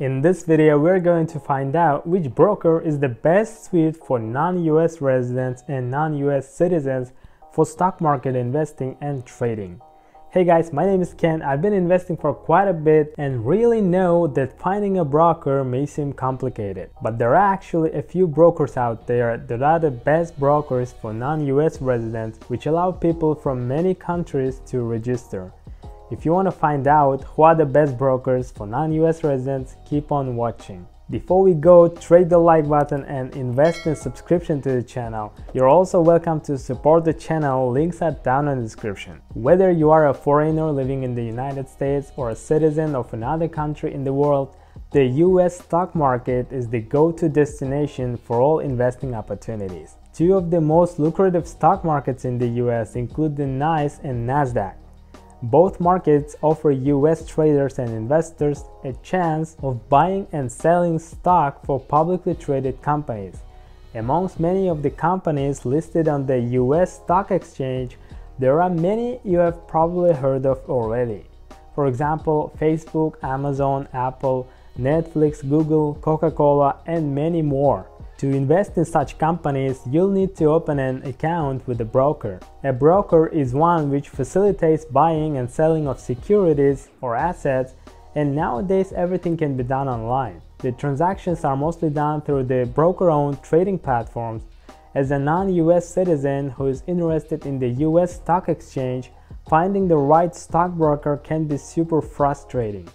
In this video, we're going to find out which broker is the best suite for non-US residents and non-US citizens for stock market investing and trading. Hey guys, my name is Ken. I've been investing for quite a bit and really know that finding a broker may seem complicated. But there are actually a few brokers out there that are the best brokers for non-US residents which allow people from many countries to register. If you want to find out who are the best brokers for non-US residents, keep on watching. Before we go, trade the like button and invest in subscription to the channel. You're also welcome to support the channel, links are down in the description. Whether you are a foreigner living in the United States or a citizen of another country in the world, the US stock market is the go-to destination for all investing opportunities. Two of the most lucrative stock markets in the US include the NYSE and NASDAQ. Both markets offer US traders and investors a chance of buying and selling stock for publicly traded companies. Amongst many of the companies listed on the US stock exchange, there are many you have probably heard of already. For example, Facebook, Amazon, Apple, Netflix, Google, Coca-Cola, and many more. To invest in such companies, you'll need to open an account with a broker. A broker is one which facilitates buying and selling of securities or assets, and nowadays everything can be done online. The transactions are mostly done through the broker-owned trading platforms. As a non-US citizen who is interested in the US stock exchange, finding the right stockbroker can be super frustrating.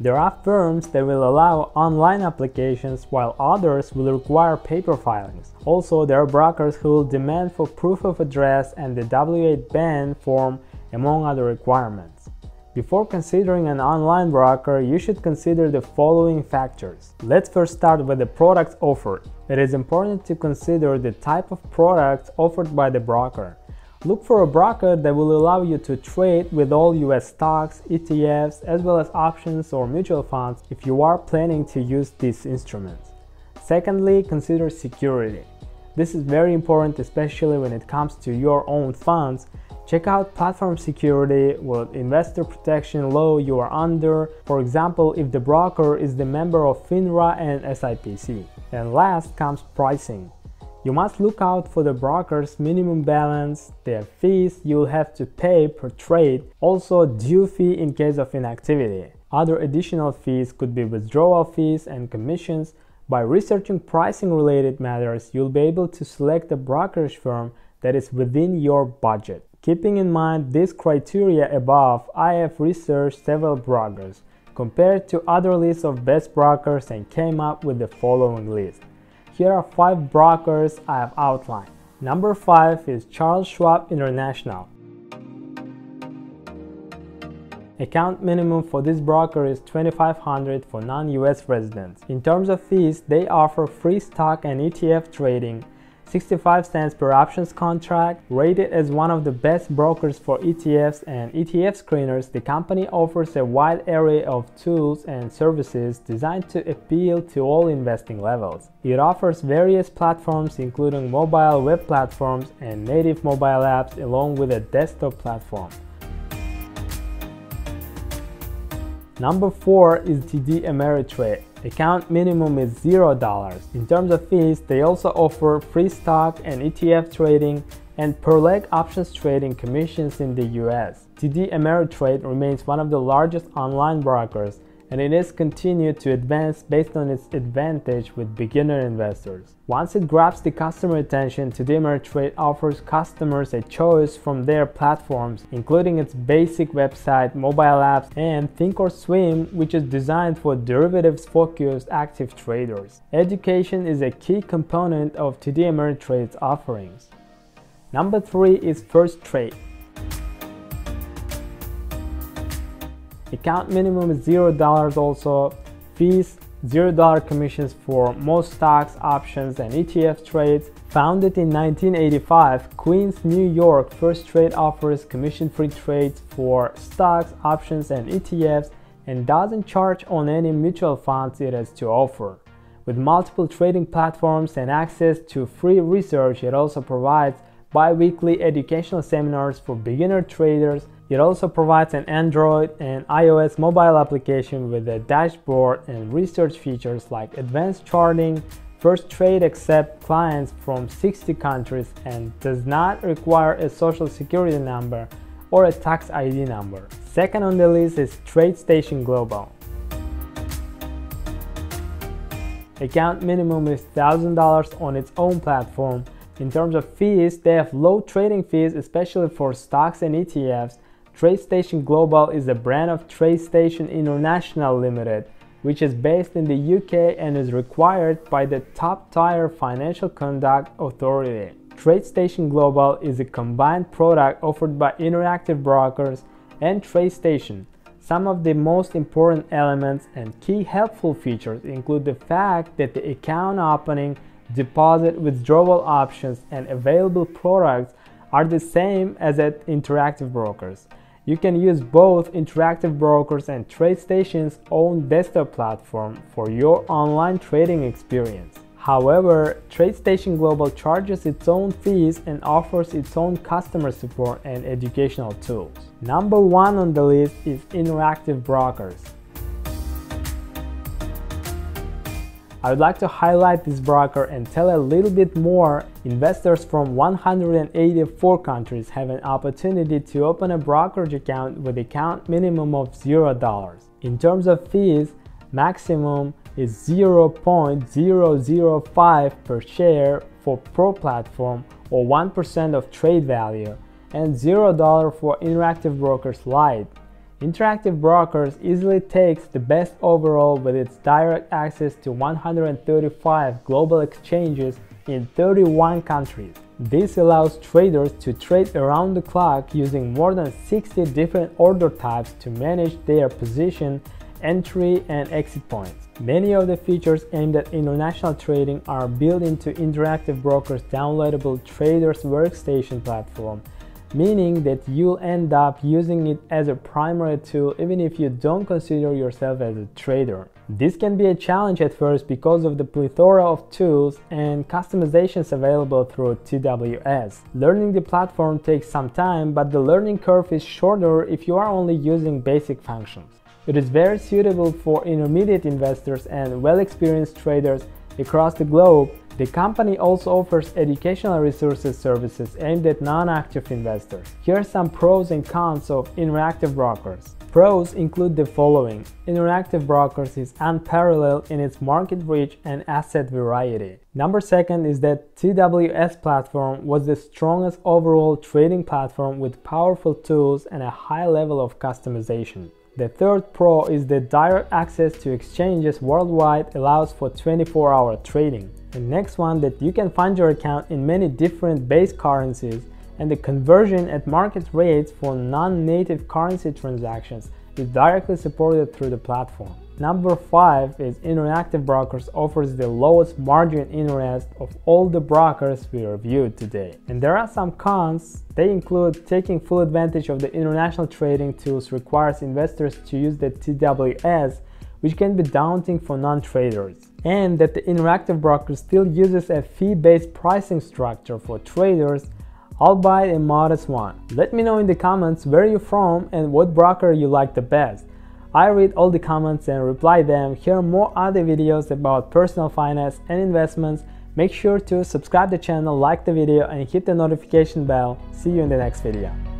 There are firms that will allow online applications while others will require paper filings. Also, there are brokers who will demand for proof of address and the W-8 BEN form among other requirements. Before considering an online broker, you should consider the following factors. Let's first start with the products offered. It is important to consider the type of products offered by the broker. Look for a broker that will allow you to trade with all US stocks, ETFs, as well as options or mutual funds if you are planning to use these instruments. Secondly, consider security. This is very important especially when it comes to your own funds. Check out platform security, what investor protection law you are under, for example if the broker is the member of FINRA and SIPC. And last comes pricing. You must look out for the broker's minimum balance, their fees you'll have to pay per trade, also due fee in case of inactivity. Other additional fees could be withdrawal fees and commissions. By researching pricing related matters, you'll be able to select a brokerage firm that is within your budget. Keeping in mind these criteria above, I have researched several brokers, compared to other lists of best brokers and came up with the following list. Here are 5 brokers I have outlined. Number 5 is Charles Schwab International. Account minimum for this broker is 2500 for non-US residents. In terms of fees, they offer free stock and ETF trading, 65 cents per options contract. Rated as one of the best brokers for ETFs and ETF screeners, the company offers a wide array of tools and services designed to appeal to all investing levels. It offers various platforms including mobile web platforms and native mobile apps along with a desktop platform. Number 4 is TD Ameritrade. Account minimum is $0. In terms of fees, they also offer free stock and ETF trading and per leg options trading commissions in the US. TD Ameritrade remains one of the largest online brokers and it has continued to advance based on its advantage with beginner investors. Once it grabs the customer attention, TD Ameritrade offers customers a choice from their platforms, including its basic website, mobile apps, and Thinkorswim, which is designed for derivatives-focused active traders. Education is a key component of TD Ameritrade's offerings. Number 3 is Firstrade. Account minimum is $0 also. Fees $0 commissions for most stocks, options, and ETF trades. Founded in 1985, Queens, New York Firstrade offers commission-free trades for stocks, options, and ETFs and doesn't charge on any mutual funds it has to offer. With multiple trading platforms and access to free research, it also provides bi-weekly educational seminars for beginner traders It also provides an Android and iOS mobile application with a dashboard and research features like advanced charting, Firstrade accept clients from 60 countries and does not require a social security number or a tax ID number. Second on the list is TradeStation Global. Account minimum is $1,000 on its own platform. In terms of fees, they have low trading fees, especially for stocks and ETFs, TradeStation Global is a brand of TradeStation International Limited, which is based in the UK and is required by the top tier Financial Conduct Authority. TradeStation Global is a combined product offered by Interactive Brokers and TradeStation. Some of the most important elements and key helpful features include the fact that the account opening, deposit, withdrawal options, and available products are the same as at Interactive Brokers. You can use both Interactive Brokers and TradeStation's own desktop platform for your online trading experience. However, TradeStation Global charges its own fees and offers its own customer support and educational tools. Number one on the list is Interactive Brokers. I would like to highlight this broker and tell a little bit more. Investors from 184 countries have an opportunity to open a brokerage account with account minimum of $0. In terms of fees, maximum is 0.005 per share for Pro Platform or 1% of trade value and $0 for Interactive Brokers Lite. Interactive Brokers easily takes the best overall with its direct access to 135 global exchanges in 31 countries. This allows traders to trade around the clock using more than 60 different order types to manage their position, entry, and exit points. Many of the features aimed at international trading are built into Interactive Brokers' downloadable Traders Workstation platform meaning that you'll end up using it as a primary tool even if you don't consider yourself as a trader. This can be a challenge at first because of the plethora of tools and customizations available through TWS. Learning the platform takes some time, but the learning curve is shorter if you are only using basic functions. It is very suitable for intermediate investors and well-experienced traders across the globe the company also offers educational resources services aimed at non-active investors. Here are some pros and cons of Interactive Brokers. Pros include the following. Interactive Brokers is unparalleled in its market reach and asset variety. Number second is that TWS platform was the strongest overall trading platform with powerful tools and a high level of customization. The third pro is that direct access to exchanges worldwide allows for 24-hour trading. The next one that you can find your account in many different base currencies and the conversion at market rates for non-native currency transactions is directly supported through the platform. Number 5 is Interactive Brokers offers the lowest margin interest of all the brokers we reviewed today. And there are some cons. They include taking full advantage of the international trading tools requires investors to use the TWS which can be daunting for non-traders, and that the Interactive Broker still uses a fee-based pricing structure for traders, albeit a modest one. Let me know in the comments where you're from and what broker you like the best. I read all the comments and reply them. Here are more other videos about personal finance and investments. Make sure to subscribe the channel, like the video and hit the notification bell. See you in the next video.